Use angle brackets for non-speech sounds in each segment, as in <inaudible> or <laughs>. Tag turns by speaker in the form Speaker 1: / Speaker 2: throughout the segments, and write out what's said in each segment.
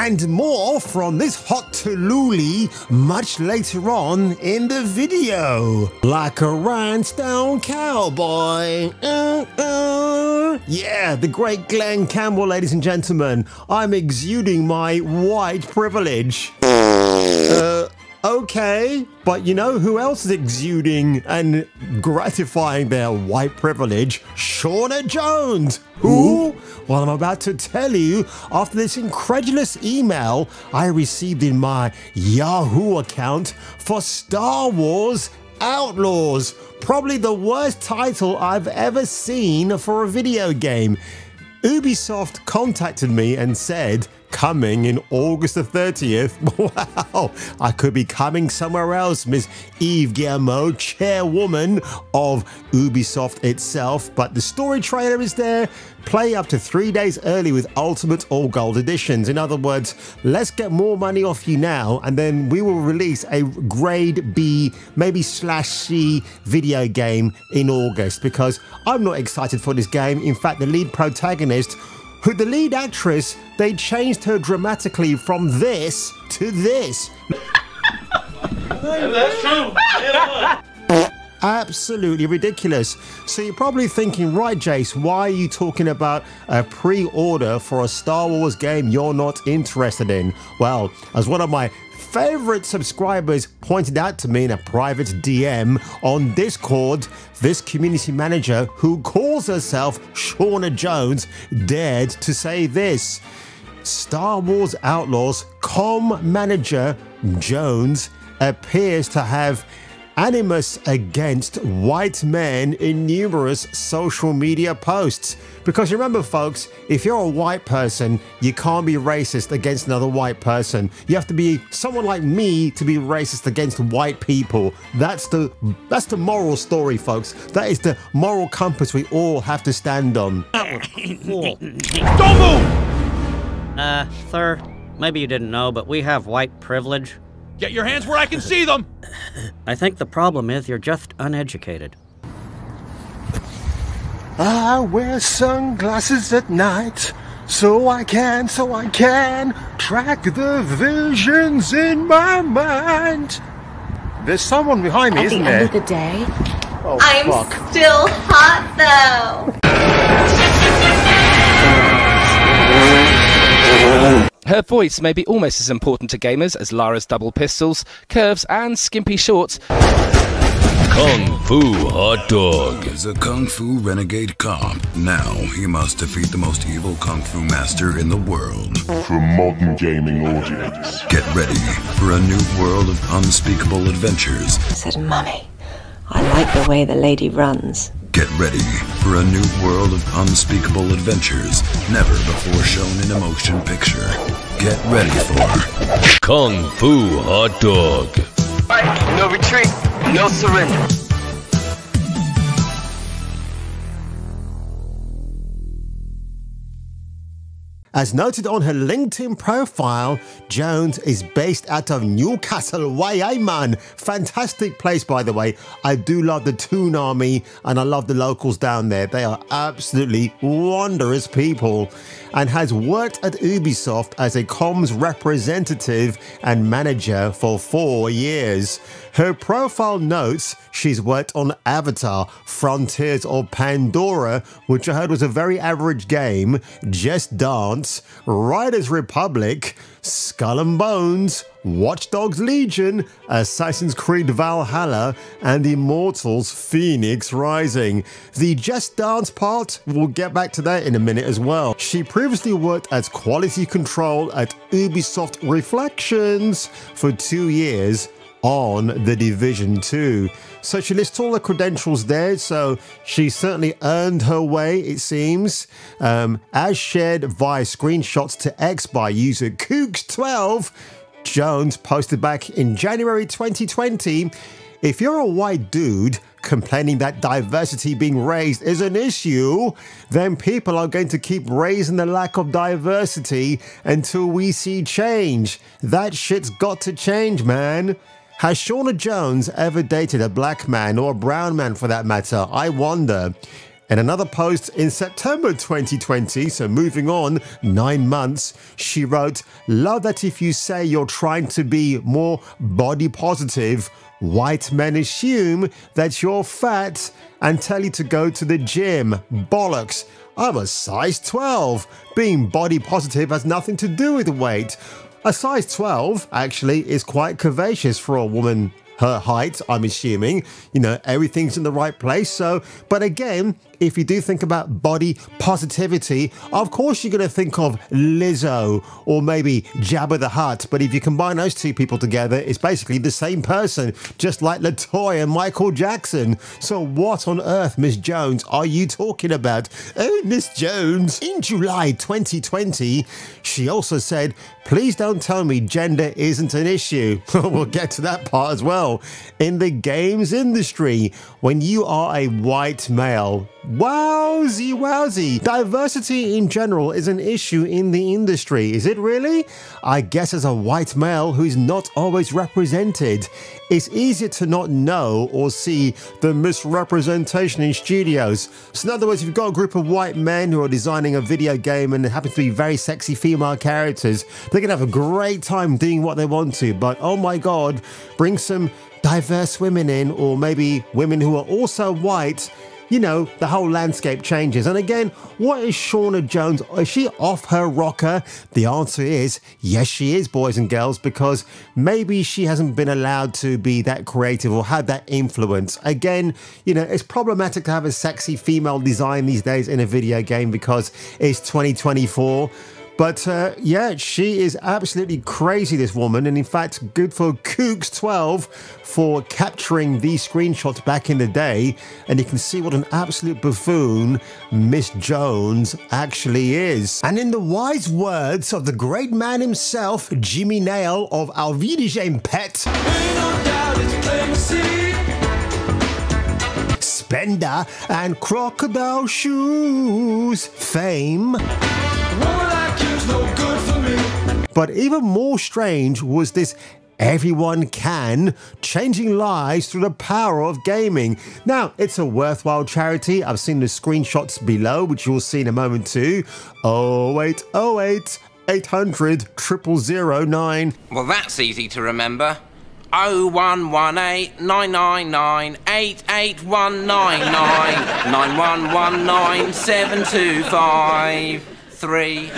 Speaker 1: And more from this hot Tallulah much later on in the video. Like a rhinestone cowboy. Uh, uh. Yeah, the great Glenn Campbell, ladies and gentlemen. I'm exuding my white privilege. Okay, but you know who else is exuding and gratifying their white privilege? Shauna Jones. Who? Well, I'm about to tell you after this incredulous email I received in my Yahoo account for Star Wars Outlaws. Probably the worst title I've ever seen for a video game. Ubisoft contacted me and said, coming in August the 30th. <laughs> Wow, I could be coming somewhere else, Miss Eve Guillemot, chairwoman of Ubisoft itself. But the story trailer is there. Play up to three days early with Ultimate All Gold Editions. In other words, let's get more money off you now, and then we will release a grade B, maybe slash C video game in August because I'm not excited for this game. In fact, the lead protagonist who the lead actress, they changed her dramatically from this to this.
Speaker 2: That's true.
Speaker 1: Absolutely ridiculous. So you're probably thinking, right, Jace, why are you talking about a pre order for a Star Wars game you're not interested in? Well, as one of my favorite subscribers pointed out to me in a private DM on Discord, this community manager who calls herself Shauna Jones dared to say this. Star Wars Outlaws com manager Jones appears to have animus against white men in numerous social media posts. Because remember, folks, if you're a white person, you can't be racist against another white person. You have to be someone like me to be racist against white people. That's the that's the moral story, folks. That is the moral compass we all have to stand on.
Speaker 2: Don't <laughs> move!
Speaker 3: Uh, sir, maybe you didn't know, but we have white privilege.
Speaker 2: Get your hands where I can see them!
Speaker 3: I think the problem is you're just uneducated.
Speaker 1: I wear sunglasses at night so I can, so I can track the visions in my mind. There's someone behind me,
Speaker 4: At
Speaker 1: isn't
Speaker 4: the
Speaker 1: there?
Speaker 4: end of the day,
Speaker 1: oh,
Speaker 5: I'm
Speaker 1: fuck.
Speaker 5: still hot though.
Speaker 6: Her voice may be almost as important to gamers as Lara's double pistols, curves, and skimpy shorts.
Speaker 7: Kung Fu Hot Dog.
Speaker 8: is a Kung Fu renegade cop. Now he must defeat the most evil Kung Fu master in the world.
Speaker 9: For modern gaming audience.
Speaker 8: Get ready for a new world of unspeakable adventures.
Speaker 4: said, Mummy, I like the way the lady runs.
Speaker 8: Get ready for a new world of unspeakable adventures never before shown in a motion picture. Get ready for
Speaker 7: Kung Fu Hot Dog.
Speaker 10: No retreat, no surrender.
Speaker 1: As noted on her LinkedIn profile, Jones is based out of Newcastle, YA man. Fantastic place, by the way. I do love the Toon Army and I love the locals down there. They are absolutely wondrous people. And has worked at Ubisoft as a comms representative and manager for four years. Her profile notes she's worked on Avatar, Frontiers of Pandora, which I heard was a very average game, Just Dance, Riders Republic, Skull and Bones, Watch Dogs Legion, Assassin's Creed Valhalla, and Immortals Phoenix Rising. The Just Dance part, we'll get back to that in a minute as well. She previously worked as quality control at Ubisoft Reflections for two years on The Division 2. So she lists all the credentials there, so she certainly earned her way, it seems. Um, as shared via screenshots to X by user Kooks12, Jones posted back in January 2020 if you're a white dude complaining that diversity being raised is an issue, then people are going to keep raising the lack of diversity until we see change. That shit's got to change, man. Has Shauna Jones ever dated a black man or a brown man for that matter? I wonder. In another post in September 2020, so moving on nine months, she wrote, Love that if you say you're trying to be more body positive, white men assume that you're fat and tell you to go to the gym. Bollocks. I'm a size 12. Being body positive has nothing to do with weight. A size 12 actually is quite curvaceous for a woman her height, I'm assuming. You know, everything's in the right place. So, but again, if you do think about body positivity, of course you're going to think of Lizzo or maybe Jabba the Hutt. But if you combine those two people together, it's basically the same person, just like Latoya and Michael Jackson. So, what on earth, Miss Jones, are you talking about? Oh, Miss Jones. In July 2020, she also said, Please don't tell me gender isn't an issue. <laughs> we'll get to that part as well. In the games industry, when you are a white male, Wowsy, wowsy. Diversity in general is an issue in the industry, is it really? I guess as a white male who's not always represented, it's easier to not know or see the misrepresentation in studios. So, in other words, if you've got a group of white men who are designing a video game and it happens to be very sexy female characters, they're going to have a great time doing what they want to. But oh my god, bring some diverse women in, or maybe women who are also white you know, the whole landscape changes. And again, what is Shauna Jones? Is she off her rocker? The answer is yes, she is, boys and girls, because maybe she hasn't been allowed to be that creative or have that influence. Again, you know, it's problematic to have a sexy female design these days in a video game because it's 2024. But uh, yeah, she is absolutely crazy, this woman. And in fact, good for Kooks12 for capturing these screenshots back in the day. And you can see what an absolute buffoon Miss Jones actually is. And in the wise words of the great man himself, Jimmy Nail of Our Pet. Spender and crocodile shoes fame. But even more strange was this everyone can, changing lives through the power of gaming. Now, it's a worthwhile charity. I've seen the screenshots below, which you'll see in a moment too. 0808 800 0009.
Speaker 11: Well, that's easy to remember. 0118 999 88199 9119 <laughs> 725 three.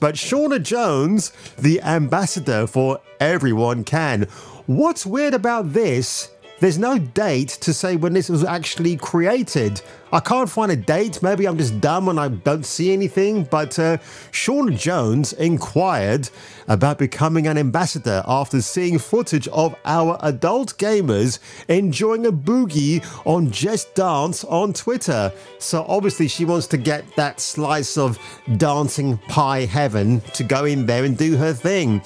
Speaker 1: But Shauna Jones, the ambassador for Everyone Can. What's weird about this? There's no date to say when this was actually created. I can't find a date. Maybe I'm just dumb and I don't see anything. But uh, Sean Jones inquired about becoming an ambassador after seeing footage of our adult gamers enjoying a boogie on Just Dance on Twitter. So obviously, she wants to get that slice of dancing pie heaven to go in there and do her thing.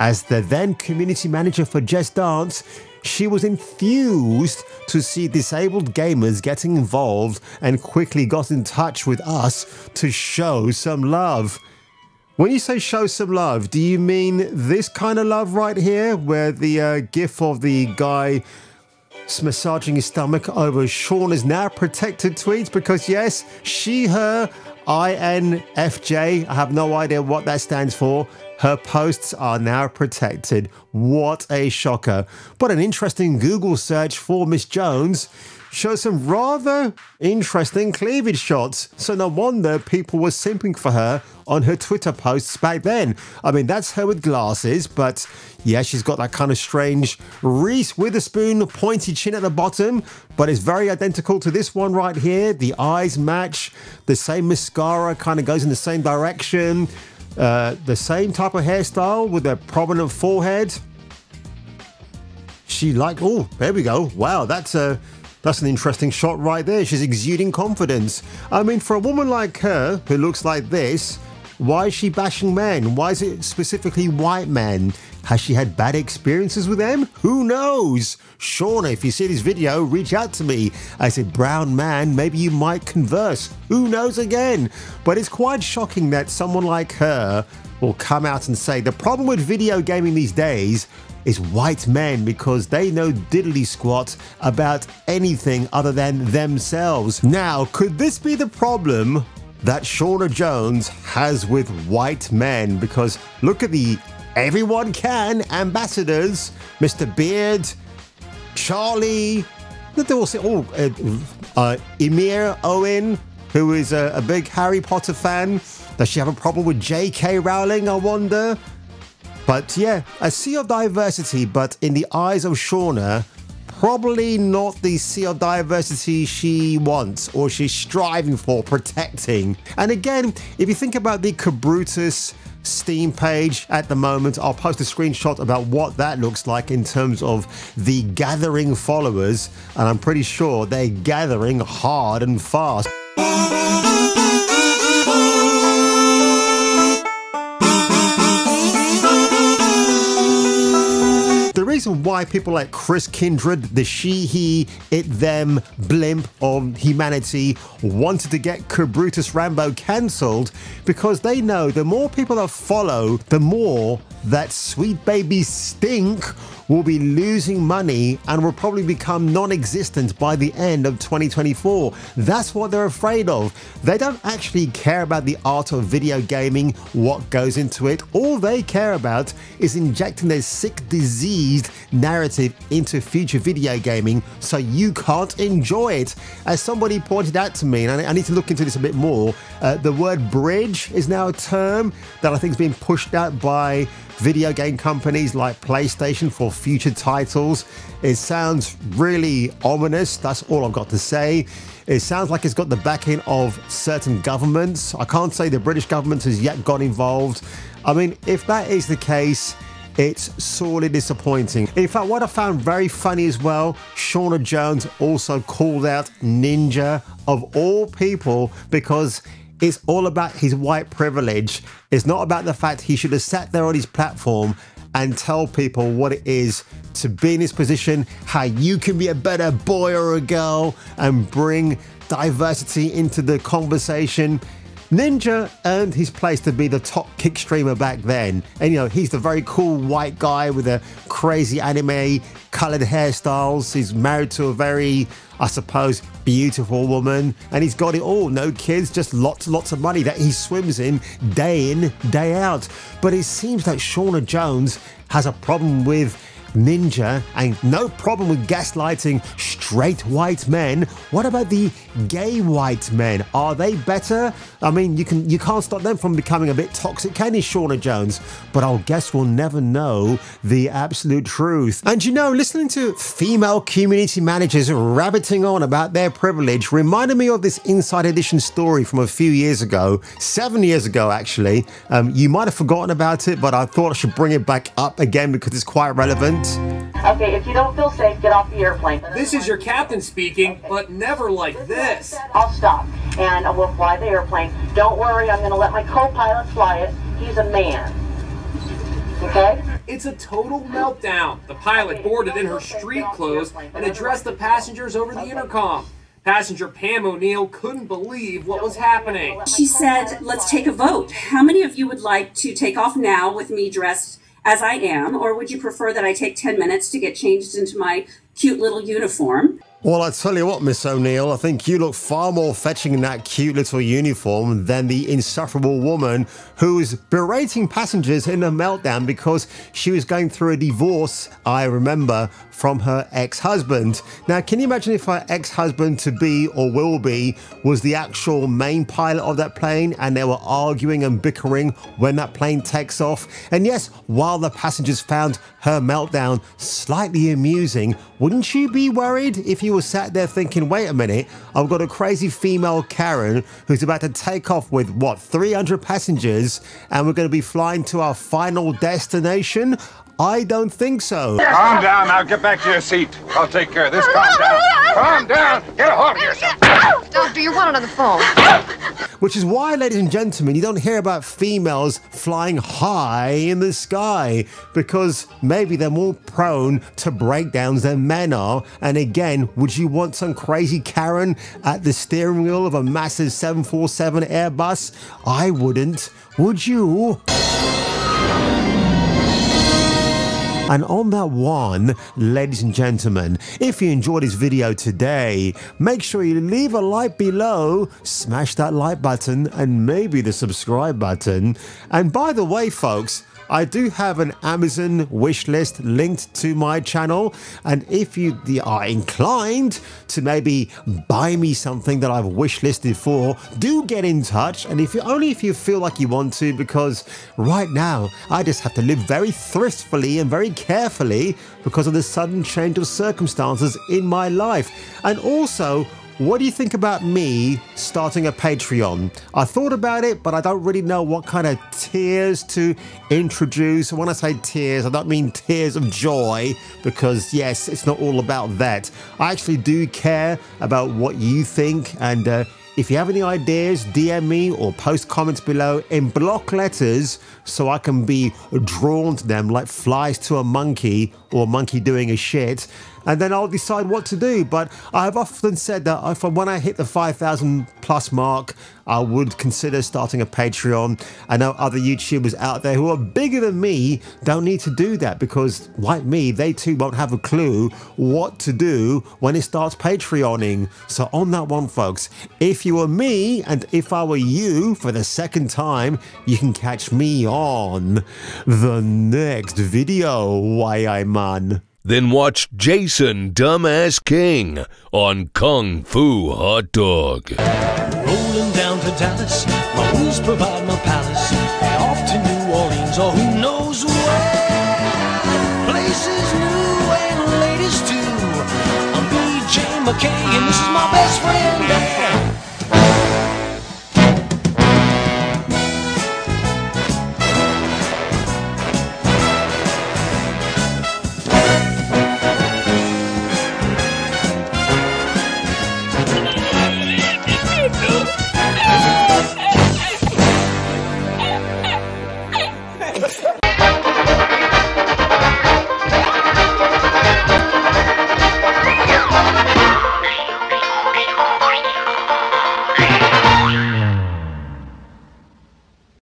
Speaker 1: As the then community manager for Just Dance, she was enthused to see disabled gamers getting involved and quickly got in touch with us to show some love. When you say show some love, do you mean this kind of love right here, where the uh, gif of the guy massaging his stomach over Sean is now protected tweets? Because yes, she, her, INFJ, I have no idea what that stands for, her posts are now protected. What a shocker. But an interesting Google search for Miss Jones shows some rather interesting cleavage shots. So no wonder people were simping for her on her Twitter posts back then. I mean, that's her with glasses, but yeah, she's got that kind of strange Reese Witherspoon pointy chin at the bottom, but it's very identical to this one right here. The eyes match, the same mascara kind of goes in the same direction. Uh, the same type of hairstyle with a prominent forehead. She like, oh, there we go. Wow, that's a that's an interesting shot right there. She's exuding confidence. I mean, for a woman like her who looks like this, why is she bashing men? Why is it specifically white men? Has she had bad experiences with them? Who knows? Shauna, if you see this video, reach out to me. As a brown man, maybe you might converse. Who knows again? But it's quite shocking that someone like her will come out and say the problem with video gaming these days is white men because they know diddly squat about anything other than themselves. Now, could this be the problem that Shauna Jones has with white men? Because look at the everyone can ambassadors, Mr. Beard, Charlie, they all oh, uh, uh, Emir Owen, who is a, a big Harry Potter fan. Does she have a problem with J.K. Rowling, I wonder? But yeah, a sea of diversity, but in the eyes of Shauna, probably not the sea of diversity she wants or she's striving for, protecting. And again, if you think about the Kabrutus Steam page at the moment, I'll post a screenshot about what that looks like in terms of the gathering followers, and I'm pretty sure they're gathering hard and fast. Reason why people like Chris Kindred, the she, he, it, them blimp of humanity wanted to get Kabrutus Rambo cancelled because they know the more people that follow, the more that Sweet Baby Stink will be losing money and will probably become non existent by the end of 2024. That's what they're afraid of. They don't actually care about the art of video gaming, what goes into it. All they care about is injecting their sick, diseased narrative into future video gaming so you can't enjoy it. As somebody pointed out to me, and I need to look into this a bit more, uh, the word bridge is now a term that I think is being pushed out by video game companies like PlayStation for future titles. It sounds really ominous. That's all I've got to say. It sounds like it's got the backing of certain governments. I can't say the British government has yet got involved. I mean, if that is the case, it's sorely disappointing. In fact, what I found very funny as well, Shauna Jones also called out Ninja of all people because it's all about his white privilege. It's not about the fact he should have sat there on his platform and tell people what it is to be in his position, how you can be a better boy or a girl, and bring diversity into the conversation. Ninja earned his place to be the top kick streamer back then. And you know, he's the very cool white guy with a crazy anime colored hairstyles. He's married to a very, I suppose, beautiful woman. And he's got it all. No kids, just lots lots of money that he swims in day in, day out. But it seems that Shauna Jones has a problem with Ninja, and no problem with gaslighting straight white men. What about the gay white men? Are they better? I mean, you can you can't stop them from becoming a bit toxic, can you, Shauna Jones? But I'll guess we'll never know the absolute truth. And you know, listening to female community managers rabbiting on about their privilege reminded me of this Inside Edition story from a few years ago, seven years ago actually. Um, you might have forgotten about it, but I thought I should bring it back up again because it's quite relevant.
Speaker 12: Okay, if you don't feel safe, get off the airplane.
Speaker 13: This is your captain speaking, but never like this.
Speaker 12: I'll stop and we'll fly the airplane. Don't worry, I'm going to let my co-pilot fly it. He's a man. Okay?
Speaker 13: It's a total meltdown. The pilot boarded in her street clothes and addressed the passengers over the intercom. Passenger Pam O'Neill couldn't believe what was happening.
Speaker 14: She said, Let's take a vote. How many of you would like to take off now with me dressed as I am, or would you prefer that I take 10 minutes to get changed into my cute little uniform?
Speaker 1: Well, I tell you what, Miss O'Neill, I think you look far more fetching in that cute little uniform than the insufferable woman who was berating passengers in a meltdown because she was going through a divorce, I remember, from her ex husband. Now, can you imagine if her ex husband to be or will be was the actual main pilot of that plane and they were arguing and bickering when that plane takes off? And yes, while the passengers found her meltdown slightly amusing, wouldn't you be worried if you were sat there thinking, wait a minute, I've got a crazy female Karen who's about to take off with what, 300 passengers, and we're going to be flying to our final destination? I don't think so.
Speaker 15: Calm down now. Get back to your seat. I'll take care of this. Calm down. Calm down. Get a hold of yourself.
Speaker 16: Doctor, you're wanted on the phone.
Speaker 1: Which is why, ladies and gentlemen, you don't hear about females flying high in the sky because maybe they're more prone to breakdowns than men are. And again, would you want some crazy Karen at the steering wheel of a massive 747 Airbus? I wouldn't. Would you? And on that one, ladies and gentlemen, if you enjoyed this video today, make sure you leave a like below, smash that like button, and maybe the subscribe button. And by the way, folks, I do have an Amazon wish list linked to my channel, and if you are inclined to maybe buy me something that I've wish listed for, do get in touch. And if you only if you feel like you want to, because right now I just have to live very thriftfully and very carefully because of the sudden change of circumstances in my life, and also what do you think about me starting a Patreon? I thought about it, but I don't really know what kind of tiers to introduce. When I say tears, I don't mean tears of joy, because yes, it's not all about that. I actually do care about what you think, and uh, if you have any ideas, DM me or post comments below in block letters so I can be drawn to them like flies to a monkey or a monkey doing a shit. And then I'll decide what to do. But I've often said that if, when I hit the 5,000 plus mark, I would consider starting a Patreon. I know other YouTubers out there who are bigger than me don't need to do that because, like me, they too won't have a clue what to do when it starts Patreoning. So, on that one, folks, if you were me and if I were you for the second time, you can catch me on the next video, why I man.
Speaker 7: Then watch Jason Dumbass King on Kung Fu Hot Dog.
Speaker 16: Rolling down to Dallas, my blues provide my palace. Off to New Orleans or who knows where. Places new and ladies too. I'm BJ McKay and this is my best friend